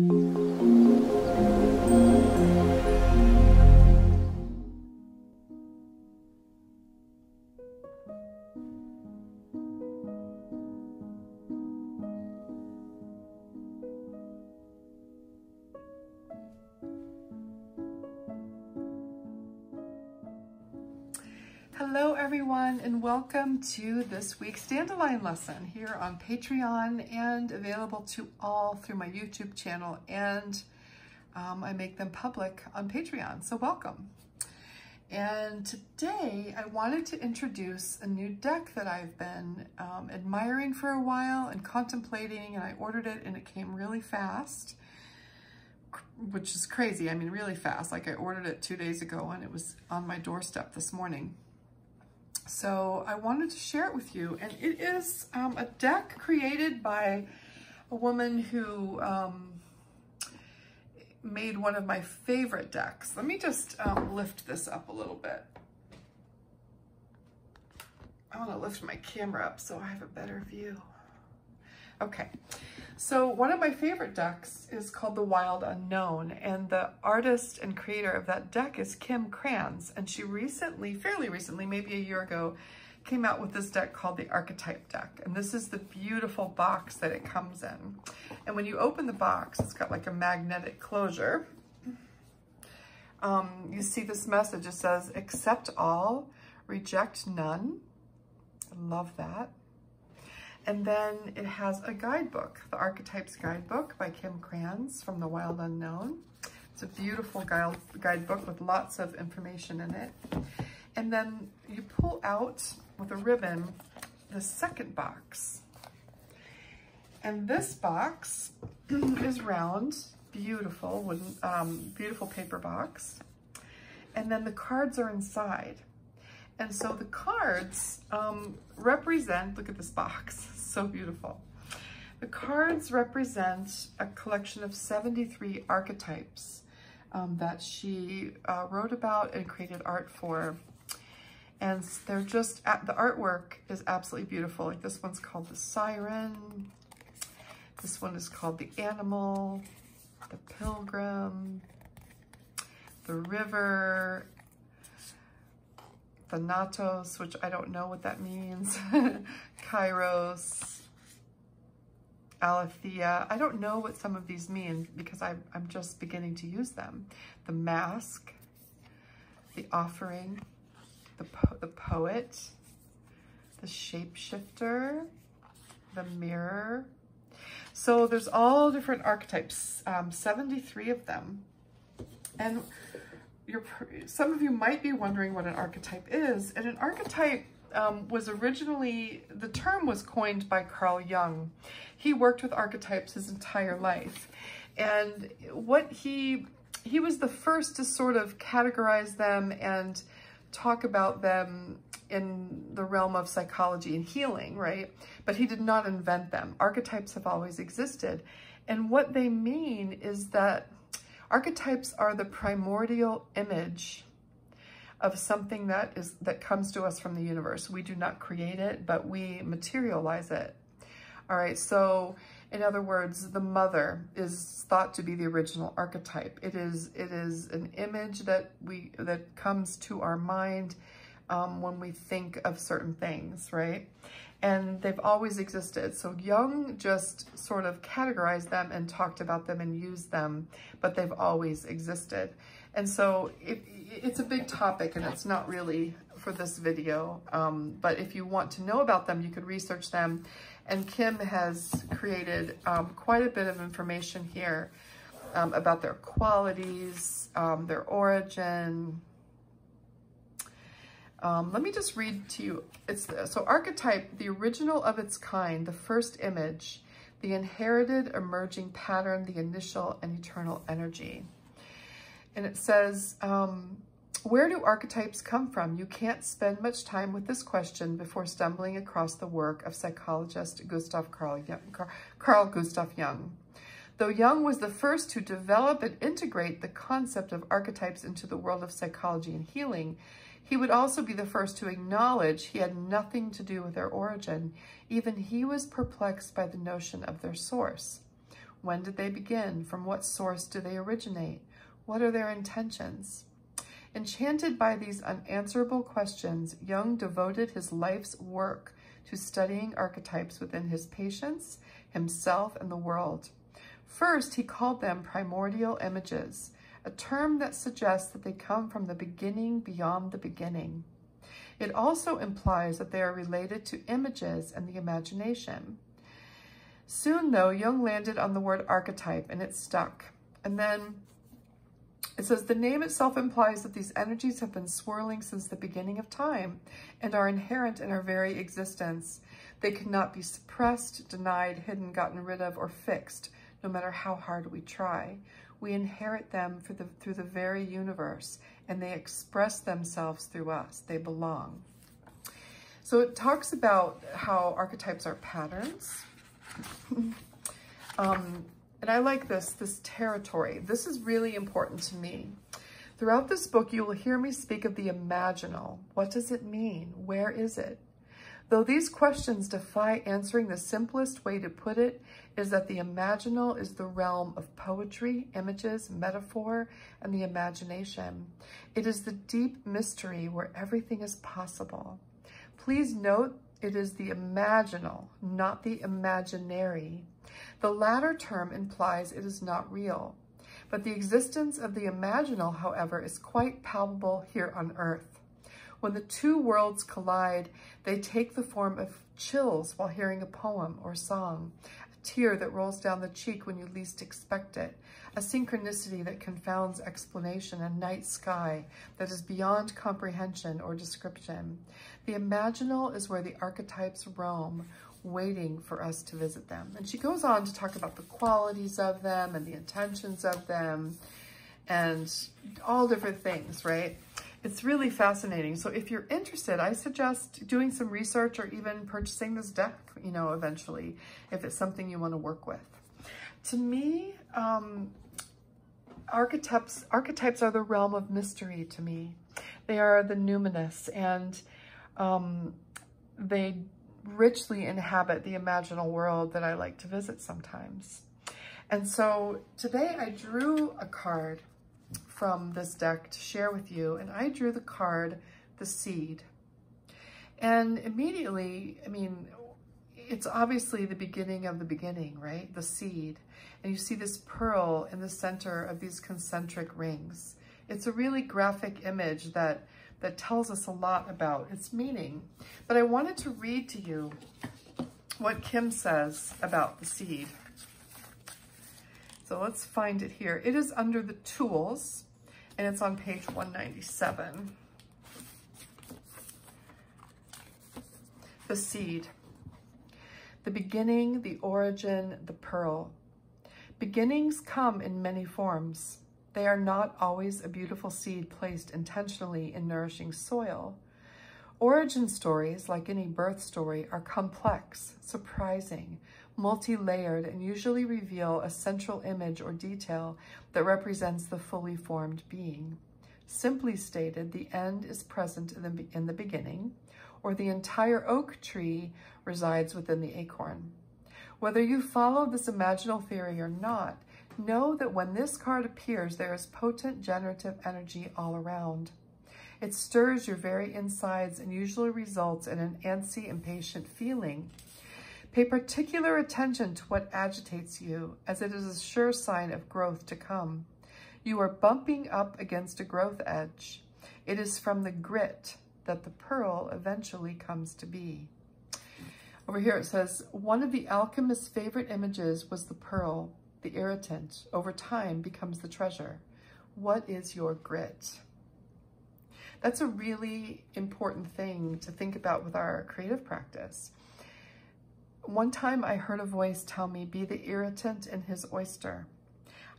Música welcome to this week's Dandelion lesson here on Patreon and available to all through my YouTube channel and um, I make them public on Patreon, so welcome. And today I wanted to introduce a new deck that I've been um, admiring for a while and contemplating and I ordered it and it came really fast which is crazy. I mean, really fast. Like I ordered it two days ago and it was on my doorstep this morning. So I wanted to share it with you. And it is um, a deck created by a woman who um, made one of my favorite decks. Let me just um, lift this up a little bit. I want to lift my camera up so I have a better view. Okay, so one of my favorite decks is called The Wild Unknown, and the artist and creator of that deck is Kim Krans, and she recently, fairly recently, maybe a year ago, came out with this deck called the Archetype deck, and this is the beautiful box that it comes in. And when you open the box, it's got like a magnetic closure. Um, you see this message, it says, accept all, reject none. I love that. And then it has a guidebook, the Archetypes Guidebook by Kim Krans from The Wild Unknown. It's a beautiful guide, guidebook with lots of information in it. And then you pull out with a ribbon the second box. And this box is round, beautiful, wooden, um, beautiful paper box. And then the cards are inside. And so the cards um, represent, look at this box, so beautiful. The cards represent a collection of 73 archetypes um, that she uh, wrote about and created art for. And they're just, the artwork is absolutely beautiful. Like this one's called the Siren. This one is called the Animal, the Pilgrim, the River, Thanatos, which I don't know what that means, Kairos, Aletheia. I don't know what some of these mean because I, I'm just beginning to use them. The mask, the offering, the, po the poet, the shapeshifter, the mirror. So there's all different archetypes, um, 73 of them. And you're, some of you might be wondering what an archetype is. And an archetype um, was originally, the term was coined by Carl Jung. He worked with archetypes his entire life. And what he, he was the first to sort of categorize them and talk about them in the realm of psychology and healing, right? But he did not invent them. Archetypes have always existed. And what they mean is that Archetypes are the primordial image of something that is that comes to us from the universe. We do not create it, but we materialize it. All right, so in other words, the mother is thought to be the original archetype. It is it is an image that we that comes to our mind um, when we think of certain things, right? and they've always existed. So Jung just sort of categorized them and talked about them and used them, but they've always existed. And so it, it's a big topic and it's not really for this video, um, but if you want to know about them, you could research them. And Kim has created um, quite a bit of information here um, about their qualities, um, their origin, um, let me just read to you. It's So archetype, the original of its kind, the first image, the inherited emerging pattern, the initial and eternal energy. And it says, um, where do archetypes come from? You can't spend much time with this question before stumbling across the work of psychologist Gustav Carl, Carl Gustav Jung. Though Jung was the first to develop and integrate the concept of archetypes into the world of psychology and healing, he would also be the first to acknowledge he had nothing to do with their origin. Even he was perplexed by the notion of their source. When did they begin? From what source do they originate? What are their intentions? Enchanted by these unanswerable questions, Jung devoted his life's work to studying archetypes within his patients, himself, and the world. First, he called them primordial images, a term that suggests that they come from the beginning beyond the beginning. It also implies that they are related to images and the imagination. Soon, though, Jung landed on the word archetype and it stuck. And then it says the name itself implies that these energies have been swirling since the beginning of time and are inherent in our very existence. They cannot be suppressed, denied, hidden, gotten rid of, or fixed, no matter how hard we try. We inherit them the, through the very universe, and they express themselves through us. They belong. So it talks about how archetypes are patterns. um, and I like this, this territory. This is really important to me. Throughout this book, you will hear me speak of the imaginal. What does it mean? Where is it? Though these questions defy answering, the simplest way to put it is that the imaginal is the realm of poetry, images, metaphor, and the imagination. It is the deep mystery where everything is possible. Please note it is the imaginal, not the imaginary. The latter term implies it is not real. But the existence of the imaginal, however, is quite palpable here on earth. When the two worlds collide, they take the form of chills while hearing a poem or song, a tear that rolls down the cheek when you least expect it, a synchronicity that confounds explanation, a night sky that is beyond comprehension or description. The imaginal is where the archetypes roam, waiting for us to visit them. And she goes on to talk about the qualities of them and the intentions of them and all different things, right? It's really fascinating. So if you're interested, I suggest doing some research or even purchasing this deck, you know, eventually, if it's something you want to work with. To me, um, archetypes, archetypes are the realm of mystery to me. They are the numinous and um, they richly inhabit the imaginal world that I like to visit sometimes. And so today I drew a card from this deck to share with you. And I drew the card, the seed. And immediately, I mean, it's obviously the beginning of the beginning, right? The seed. And you see this pearl in the center of these concentric rings. It's a really graphic image that, that tells us a lot about its meaning. But I wanted to read to you what Kim says about the seed. So let's find it here. It is under the tools and it's on page 197. The seed. The beginning, the origin, the pearl. Beginnings come in many forms. They are not always a beautiful seed placed intentionally in nourishing soil. Origin stories, like any birth story, are complex, surprising, multi-layered, and usually reveal a central image or detail that represents the fully formed being. Simply stated, the end is present in the, in the beginning, or the entire oak tree resides within the acorn. Whether you follow this imaginal theory or not, know that when this card appears, there is potent generative energy all around. It stirs your very insides and usually results in an antsy, impatient feeling Pay particular attention to what agitates you, as it is a sure sign of growth to come. You are bumping up against a growth edge. It is from the grit that the pearl eventually comes to be. Over here it says, one of the alchemist's favorite images was the pearl, the irritant, over time becomes the treasure. What is your grit? That's a really important thing to think about with our creative practice. One time I heard a voice tell me, be the irritant in his oyster.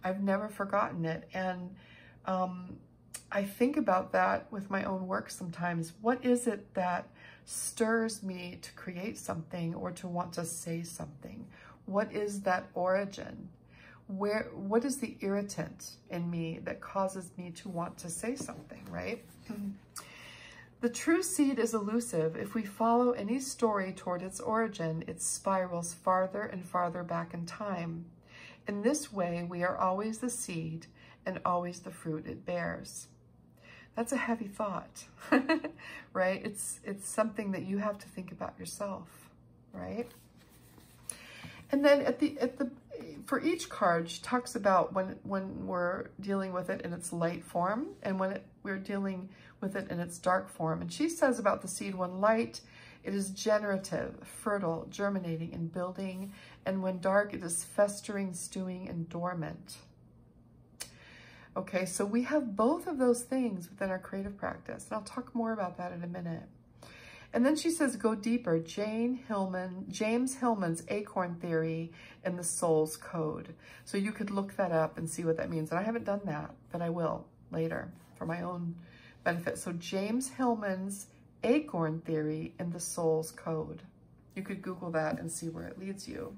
I've never forgotten it. And um, I think about that with my own work sometimes. What is it that stirs me to create something or to want to say something? What is that origin? Where, what is the irritant in me that causes me to want to say something, right? The true seed is elusive. If we follow any story toward its origin, it spirals farther and farther back in time. In this way, we are always the seed and always the fruit it bears. That's a heavy thought, right? It's, it's something that you have to think about yourself, right? And then at the, at the, for each card, she talks about when, when we're dealing with it in its light form and when it, we're dealing with it in its dark form. And she says about the seed, when light, it is generative, fertile, germinating, and building. And when dark, it is festering, stewing, and dormant. Okay, so we have both of those things within our creative practice. And I'll talk more about that in a minute. And then she says, go deeper. Jane Hillman, James Hillman's acorn theory and the soul's code. So you could look that up and see what that means. And I haven't done that, but I will later for my own benefit. So James Hillman's acorn theory and the soul's code. You could Google that and see where it leads you.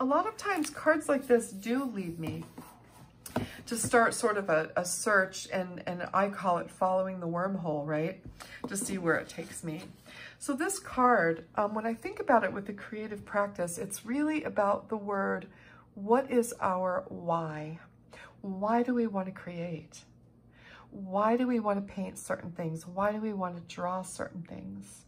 A lot of times cards like this do lead me to start sort of a, a search and, and I call it following the wormhole, right? To see where it takes me. So this card, um, when I think about it with the creative practice, it's really about the word, what is our why? Why do we want to create? Why do we want to paint certain things? Why do we want to draw certain things?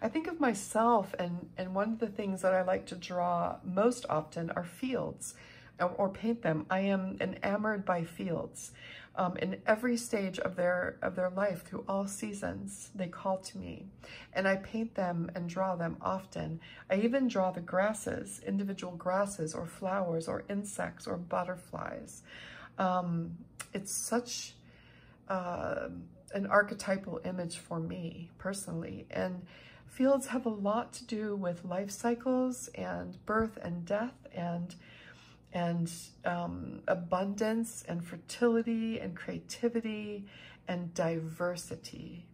I think of myself and, and one of the things that I like to draw most often are fields or, paint them. I am enamored by fields. Um, in every stage of their of their life, through all seasons, they call to me, and I paint them and draw them often. I even draw the grasses, individual grasses, or flowers, or insects, or butterflies. Um, it's such uh, an archetypal image for me personally, and fields have a lot to do with life cycles and birth and death and and um, abundance and fertility and creativity and diversity.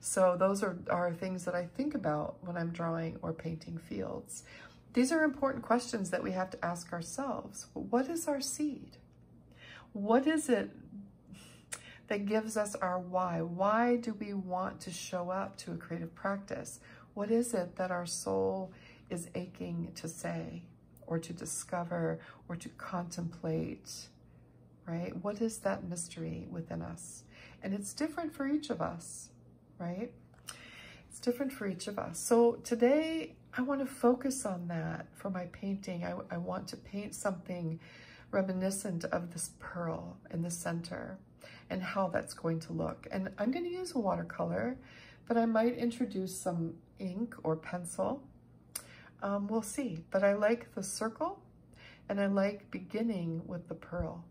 So those are, are things that I think about when I'm drawing or painting fields. These are important questions that we have to ask ourselves. What is our seed? What is it that gives us our why? Why do we want to show up to a creative practice? What is it that our soul is aching to say? Or to discover or to contemplate, right? What is that mystery within us? And it's different for each of us, right? It's different for each of us. So today I want to focus on that for my painting. I, I want to paint something reminiscent of this pearl in the center and how that's going to look. And I'm going to use a watercolor, but I might introduce some ink or pencil um, we'll see, but I like the circle and I like beginning with the pearl.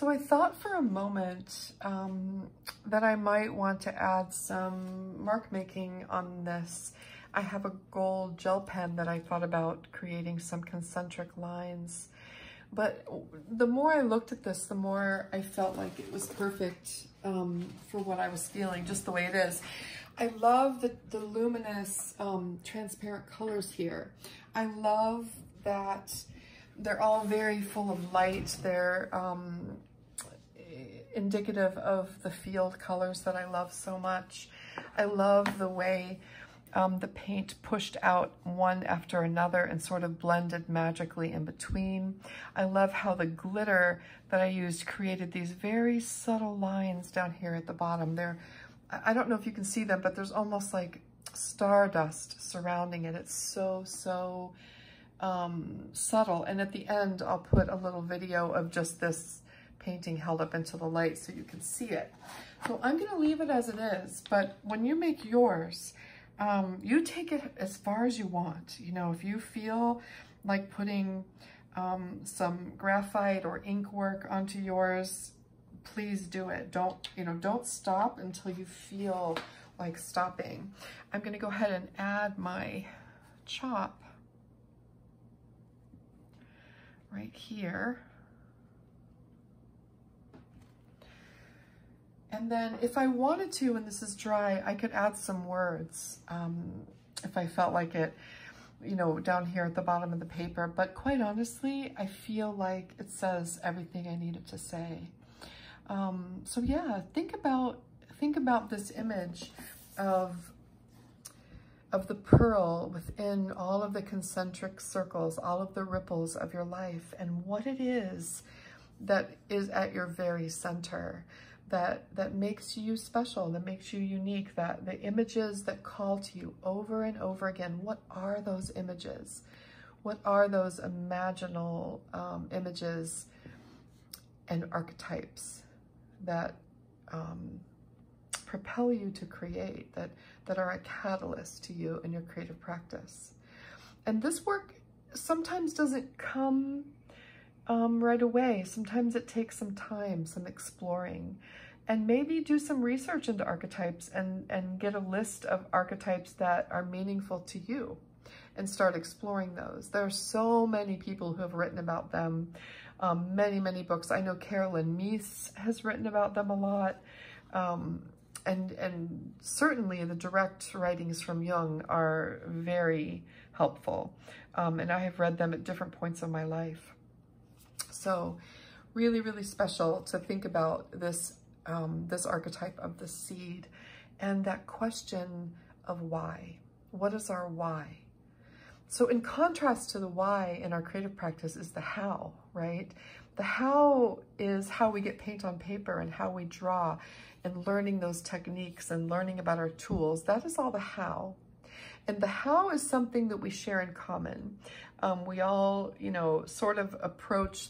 So I thought for a moment um, that I might want to add some mark making on this. I have a gold gel pen that I thought about creating some concentric lines. But the more I looked at this, the more I felt like it was perfect um, for what I was feeling, just the way it is. I love the, the luminous um, transparent colors here. I love that they're all very full of light. They're um, indicative of the field colors that I love so much. I love the way um, the paint pushed out one after another and sort of blended magically in between. I love how the glitter that I used created these very subtle lines down here at the bottom. There, I don't know if you can see them, but there's almost like stardust surrounding it. It's so, so um, subtle. And at the end, I'll put a little video of just this painting held up into the light so you can see it. So I'm gonna leave it as it is, but when you make yours, um, you take it as far as you want. You know, if you feel like putting um, some graphite or ink work onto yours, please do it. Don't, you know, don't stop until you feel like stopping. I'm gonna go ahead and add my chop right here. And then if I wanted to, and this is dry, I could add some words um, if I felt like it, you know, down here at the bottom of the paper. But quite honestly, I feel like it says everything I needed to say. Um, so yeah, think about, think about this image of of the pearl within all of the concentric circles, all of the ripples of your life, and what it is that is at your very center that, that makes you special, that makes you unique, that the images that call to you over and over again, what are those images? What are those imaginal um, images and archetypes that um, propel you to create, that, that are a catalyst to you in your creative practice? And this work sometimes doesn't come um, right away. Sometimes it takes some time, some exploring, and maybe do some research into archetypes and, and get a list of archetypes that are meaningful to you and start exploring those. There are so many people who have written about them, um, many, many books. I know Caroline Myss has written about them a lot. Um, and, and certainly the direct writings from Jung are very helpful. Um, and I have read them at different points of my life. So really, really special to think about this, um, this archetype of the seed and that question of why. What is our why? So in contrast to the why in our creative practice is the how, right? The how is how we get paint on paper and how we draw and learning those techniques and learning about our tools. That is all the how. And the how is something that we share in common. Um, we all, you know, sort of approach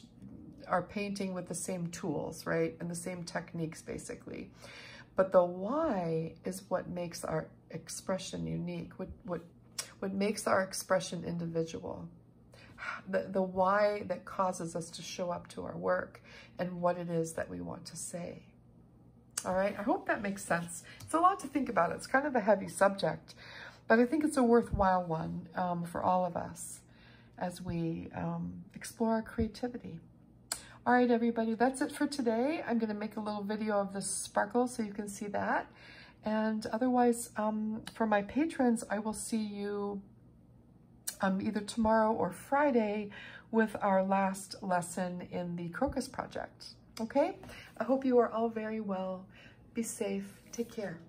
our painting with the same tools, right? And the same techniques, basically. But the why is what makes our expression unique, what, what, what makes our expression individual. The, the why that causes us to show up to our work and what it is that we want to say. All right, I hope that makes sense. It's a lot to think about. It's kind of a heavy subject, but I think it's a worthwhile one um, for all of us as we um, explore our creativity. All right, everybody, that's it for today. I'm gonna make a little video of this sparkle so you can see that. And otherwise, um, for my patrons, I will see you um, either tomorrow or Friday with our last lesson in the Crocus Project. Okay? I hope you are all very well. Be safe. Take care.